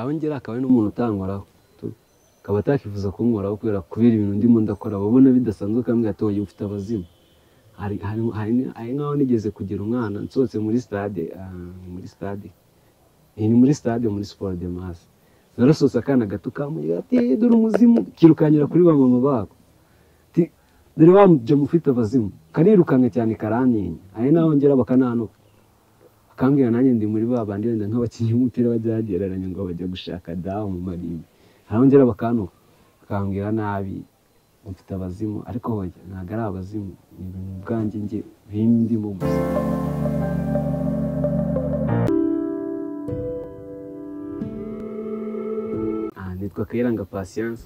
aho ngera akaba ari n'umuntu utankoraho akaba atakifuza kunkoraho kubera kubera ibintu ndimo ndakora babona bidasanzwe ukambwira ati wowe ufite abazimu hari nk'aho nigeze kugira umwana nsohotse muri stade ah, muri stade. Eh, ni muri stade muri sport de masse narasohotse akana gato kamubwira ati "Eh, dore umuzimu. Kirukankira kuri ba mama bako. Dore wa mujama ufite abazimu karirukanka cyane karantinya hari n'aho ngera bakananuka. Akambwira nanjye ndi muri ba bandi wenda nk'abakinnyi b'umupira bajya bagereranya ngo bajya gushaka dawa mu marimbi hari aho ngera bakanuka bakambwira nabi mfite abazimu ariko hoya ntabwo ari abazimu ni ibintu bwanjye njye bindimo gusa Ah, nitwa Kayiranga Patience.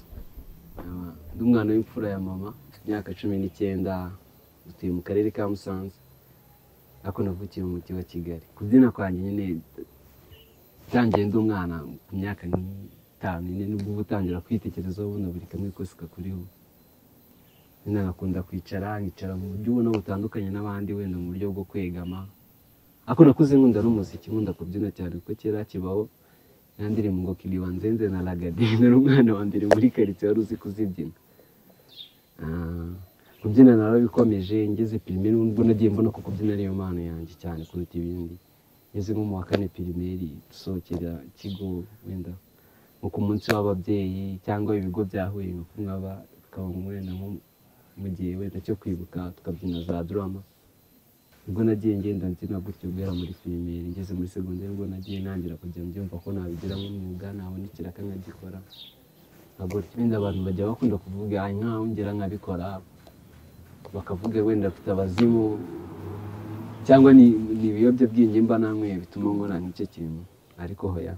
Ah, ndi umwana w'imfura ya mama imyaka cumi n'icyenda dutuye mu karere ka Musanze. Ariko navukiye mu mujyi wa Kigali. Kubyina kwanjye nyine tangiye ndi umwana ku myaka nk'itanu ine ni bwo uba utangira kwitekerezaho ubona buri kamwe kose kakuriho nyine ngakunda kwicara nkicara mu buryo ubona butandukanye n'abandi wenda mu buryo bwo kwegama ariko nakuze nkunda n'umuziki nkunda kubyina cyane kuko kera kibaho ya ndirimbo ngo kiliwa nzenze na lagadi nari umwana wa mbere muri karitsiye wari uzi kuzibyina Ah, kubyina narabikomeje ngeze pirimeri nubwo nagiye mbona ko kubyina ariyo mpano yanjye cyane kuruta ibindi. Ngeze nko mu wa kane pirimeri dusohokera ikigo wenda nko ku munsi w'ababyeyi cyangwa ibigo byahuye nkaba tukaba wenda nko mu gihe wenda cyo kwibuka tukabyina za drama. Ubwo nagiye ngenda mbyina gutyo guhera muri pirimeri ngeze muri segonderi ubwo nagiye ntangira kujya mbyumva ko nabigiramo umwuga nabona ikiraka nkagikora. Ntabwo wenda abantu bajya bakunda kuvuga "Ay, nkaho ngera nkabikora. Bakavuga wenda afite abazimu cyangwa ni ibiyobyabwenge mba nanyweye bituma nkora nk'icyo kintu. Ariko hoya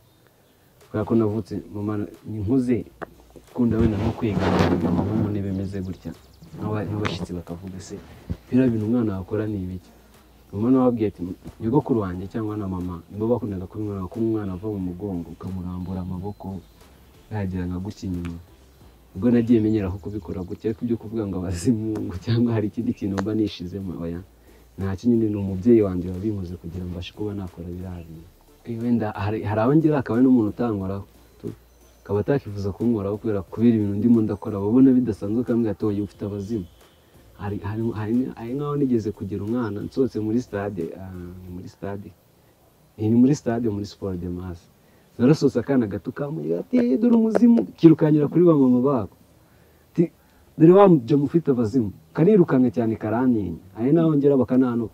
kubera ko navutse mama ni nkuze ukunda wenda nko kwiga nko mu ntebe imeze gutya. Nk'aba- nk'abashyitsi bakavuga se biriya bintu umwana wakora ni ibiki? Mama nawe wabwiye ati nyogokuru wanjye cyangwa na mama nibo bakundaga kubimwira ko umwana ava mu mugongo ukamurambura amaboko yagira nka gutya inyuma. Ubwo nagiye menyera ko kubikora gutya ariko ibyo kuvuga ngo abazimu ngo cyangwa hari ikindi kintu mba nishizemo oya nta nyine ni umubyeyi wanjye wabinkoze kugira ngo mbashe kuba nakora biriya. Wenda hari aho ngera akaba ari n'umuntu utankoraho. Akaba atakifuza kunkoraho kubera kubera ibintu ndimo ndakora babona bidasanzwe ati wowe ufite abazimu. Hari nk'aho nigeze kugira umwana nsohotse muri stade ah, muri stade. Eh, ni muri stade muri sport de masse narasohotse akana gato kamubwira ati "Eh, dore umuzimu. Kirukankira kuri ba mama ati dore wa mujama ufite abazimu. Karirukanka cyane karantinya hari n'aho ngera bakananuka.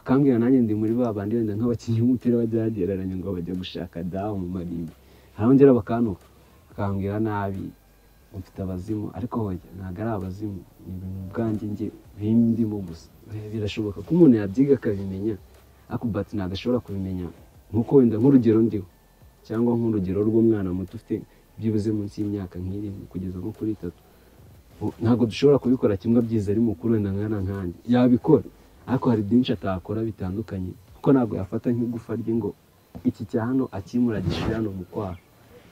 Akambwira nanjye ndi muri ba bandi wenda nk'abakinnyi b'umupira bajya bagereranya ngo bajya gushaka dawa mu marimbi hari aho ngera bakanuka. Akambwira nabi mfite abazimu? Ariko hoya ntabwo ari abazimu. Ni ibintu bwanjye njye bindimo gusa. Birashoboka ko umuntu yabyiga akabimenya ariko but ntabwo ashobora kubimenya. Nk'uko wenda nk'urugero ndiho. Cyangwa nk'urugero rw'umwana muto ufite byibuze munsi y'imyaka nk'irindwi kugeza nko kuri itatu. Ntabwo dushobora kubikora kimwe byiza ari mukuru wenda nkana nkanjye yabikora. Ariko hari byinshi atakora bitandukanye kuko ntabwo yafata nk'igufa rye ngo iki cya hano akimura gishyire hano mu kwaha.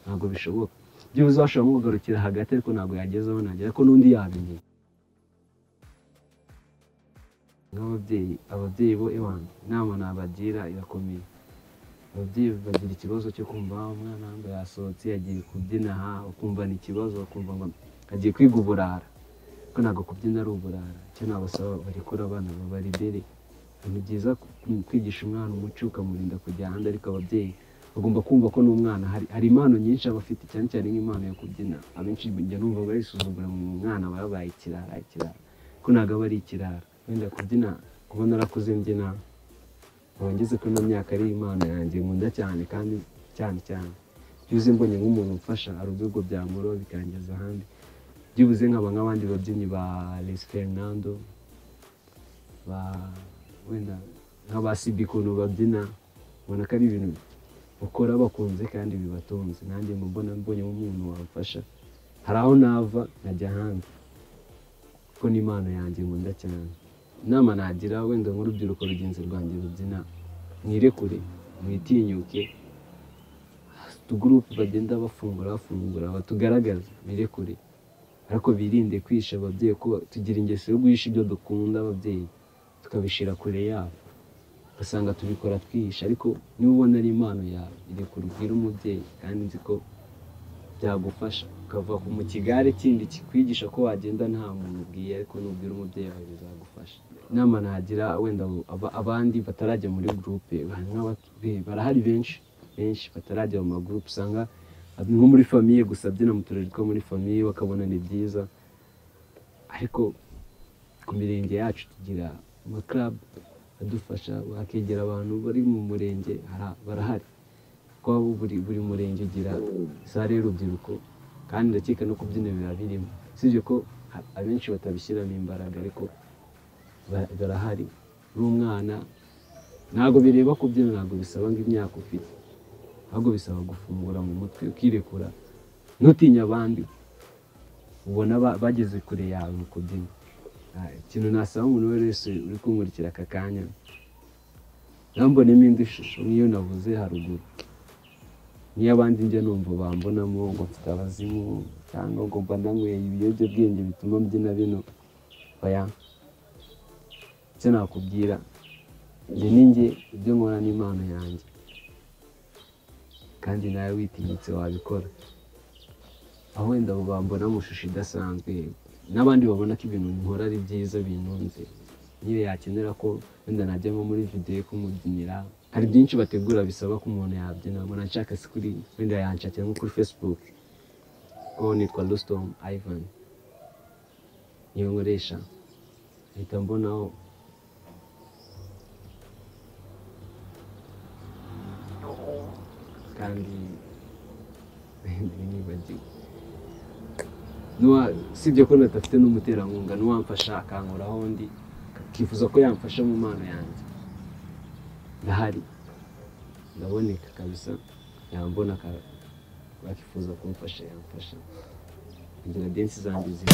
Ntabwo bishoboka. Byibuze washobora kugarukira hagati ariko ntabwo yagezeho nagera ariko n'undi yabimenya nk'ababyeyi ababyeyi bo ewana inama nabagira irakomeye. Ababyeyi bagira ikibazo cyo kumva "Ah, umwana ngo yasohotse yagiye kubyina aha ukumva ni ikibazo ukumva ngo agiye kwiga uburara. Ariko ntabwo kubyina ari uburara icyo nabasaba barekura abana babaridere ni byiza kwigisha umwana umuco ukamurinda kujya ahandi ariko ababyeyi bagomba kumva ko n'umwana hari impano nyinshi aba afite cyane cyane nk'impano yo kubyina. Abenshi njya numva bayisuzugura mu mwana aba yabaye ikirara ikirara. Ko ntabwo aba ari ikirara. Wenda kubyina kuba narakuze mbyina. Ngeze kuri ino myaka ari impano yanjye nkunda cyane kandi cyane cyane. Byibuze mbonye nk'umuntu umfasha hari urwego byamuro bikangeza ahandi. Byibuze nkaba nk'abandi babyinnyi ba Les Fernando ba wenda nk'aba Sibi ukuntu babyina. Ubona ko ari ibintu bakora bakunze kandi bibatunze. Nanjye mbona mbonye umuntu wamfasha. Hari aho nava nkajya ahandi. Kuko ni impano yanjye nkunda cyane. Inama nagira wenda nk'urubyiruko rugenzi rwanjye rubyina mwirekure mwitinyuke. Utugurupe bagenda bafungura bafungura batugaragaza birekure ariko birinde kwisha ababyeyi ko tugira ingeso yo guhisha ibyo dukunda ababyeyi tukabishyira kure yabo. Ugasanga tubikora twihisha ariko niba ubona ari impano yawe iri kurubwira umubyeyi kandi nzi ko byagufasha. Ukava mu kigare kindi kikwigisha ko wagenda nta muntu ubwiye ariko nubwira umubyeyi wawe bizagufasha. Inama nagira wenda aba- abandi batarajya muri gurupe barahari benshi benshi batarajya mu magurupe usanga nko muri famiye gusa abyina mu turere two muri famiye bakabona ni byiza. Ariko ku mirenge yacu tugira amakarabu adufasha wakegera abantu bari mu murenge barahari. Kuko buri murenge ugira sare y'urubyiruko kandi ndakeka no kubyina biba birimo usibye ko abenshi batabishyiramo imbaraga ariko ba- barahari uri umwana ntabwo bireba kubyina ntabwo bisaba ngo imyaka ufite. Ahubwo bisaba gufungura mu mutwe ukirekura ntutinye abandi. Ubona ba- bageze kure yawe mu kubyina. Ah, ikintu nasaba umuntu wese uri kunkurikira aka kanya nambonemo indi shusho. Nk'iyo navuze haruguru. Niyo abandi njya numva bambonamo ngo mfite abazimu cyangwa ngo mba nanyweye ibiyobyabwenge bituma mbyina bino. Oya icyo nakubwira njye ni njye ibyo nkora n'impano yanjye. Kandi nawe witinyitse wabikora. Aho wenda bambona mu shusho idasanzwe n'abandi babona ko ibintu nkora ari byiza bintunze niyo yakenera ko wenda najya nko muri videwo kumubyinira hari byinshi bategura bisaba ko umuntu yabyina. Ngo nashaka si kuri wenda yanshakira nko kuri facebook. Ko nitwa Rustom Ivan. Niyo nkoresha. Mpita mbonaho. Kandi N'uwa- usibye ko nadafite n'umuterankunga n'uwamfasha akankoraho undi akifuza ko yamfasha mu mpano yanjye. Ndahari ndaboneka kabisa. Yambona bakifuza kumfasha yamfasha. Inzira densi zanjye ziri.